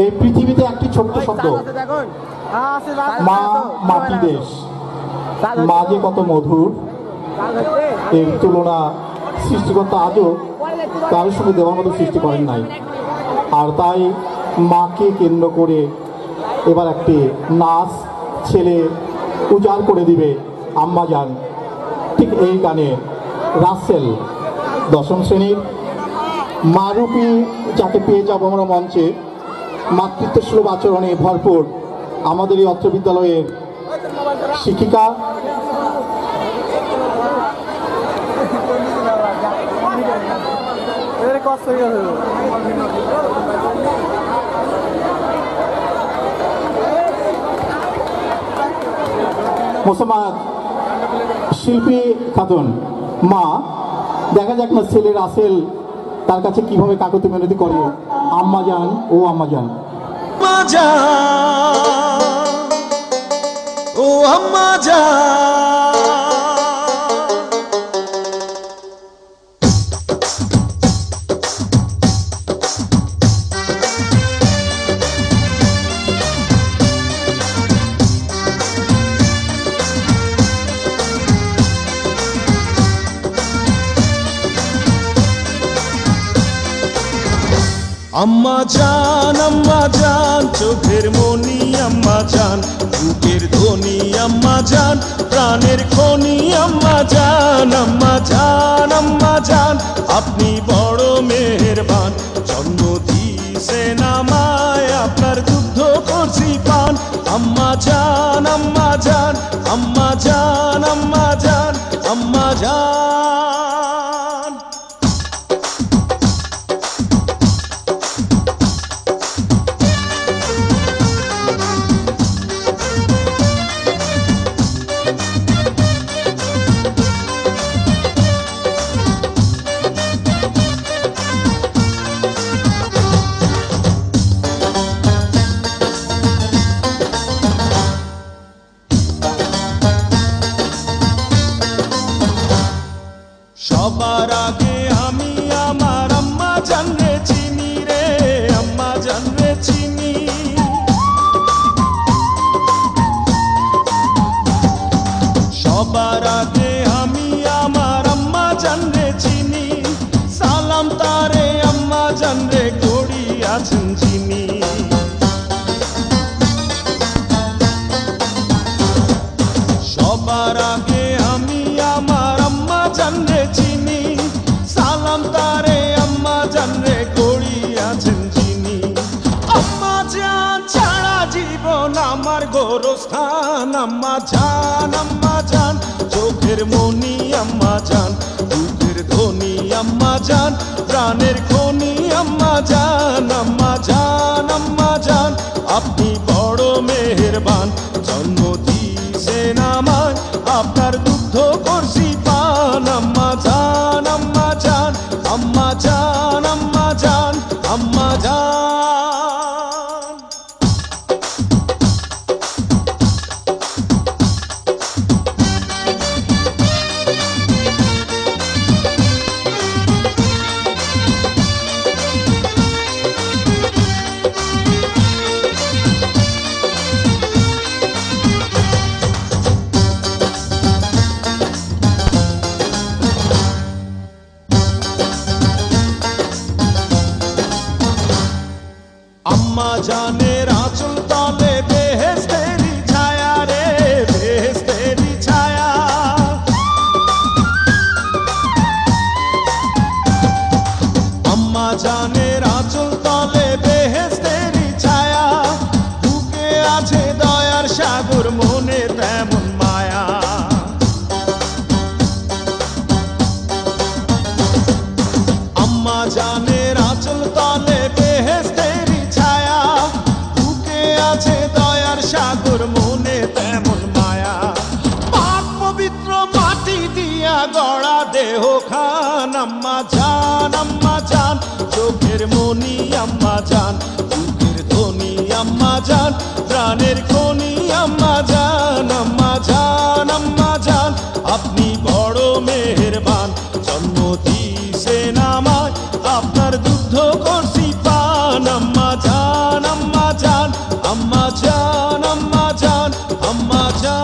এই পৃথিবীতে একটি ছোট্ট শব্দ। মা মাটি দেশ। মা যে কত মধুর। এর তুলনা সৃষ্টিকর্তা আজও কারোর সঙ্গে দেওয়ার মতো সৃষ্টি করেন নাই। আর তাই মাকে কেন্দ্র করে এবার একটি নাচ ছেলে উজাড় করে দিবে আম্মা যান। ঠিক এই গানে রাসেল দশম শ্রেণির মারুপি যাকে পেয়ে যাব আমরা মঞ্চে মাতৃত্ব সুলভ আচরণে ভরপুর আমাদের এই অত্র বিদ্যালয়ের শিক্ষিকা। মোসাম্মদ শিল্পী খাতুন মা দেখা যাক না ছেলে রাসেল তার কাছে কীভাবে কাকতি মিনতি করে আম্মা যান ও আম্মা যান। ও আম্মা জান আম্মা জান আম্মা জান, চোখের মনি আম্মা জান, বুকের ধ্বনি আম্মা জান, প্রাণের খনি আম্মা জান আম্মা জান আম্মা জান। আপনি বড় মেহেরবান, জন্ম দিয়েছেন আমায় আপনার দুগ্ধ করছি পান আম্মা জান আম্মা জান আম্মা জান, আম্মা গোরস্থান আম্মা জান আম্মা জান, চোখের মনি আম্মা জান, দুধের ধ্বনি আম্মা জান, প্রাণের খনি, আম্মা জান আম্মা জান আম্মা জান। আপনি বড় মেহেরবান, জন্ম দিয়েছেন আমায়, আপনার দুগ্ধ করছি পান আম্মা জান আম্মা জান আম্মা জান। আম্মা জানের সাগর মনে তেমন মায়া। পবিত্র মাটি দিয়া গড়া দেহ খান আম্মা আম্মা চোখের মনি, আম্মা জান। বুকের ধ্বনি আম্মা জান। প্রাণের খনি, আম্মা জান আম্মা জান, আম্মা আপনি বড় মেহেরবান, জন্ম দিয়েছেন আমায় అమ్మ జా